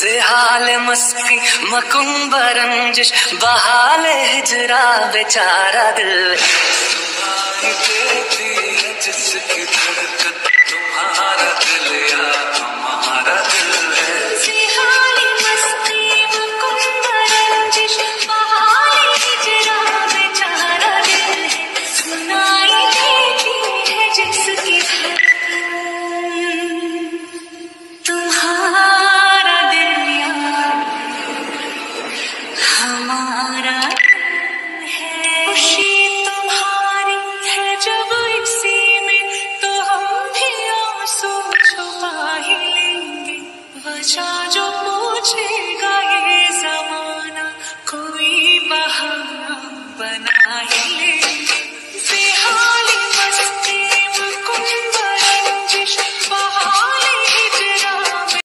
जिहाल मस्ती मकुम्बरंजिश बहाल हिजरा बेचारा दिल। खुशी तुम्हारी है जब इसी में तो हम भी जो पूछेगा जमाना, कोई बहाना बना ही ले।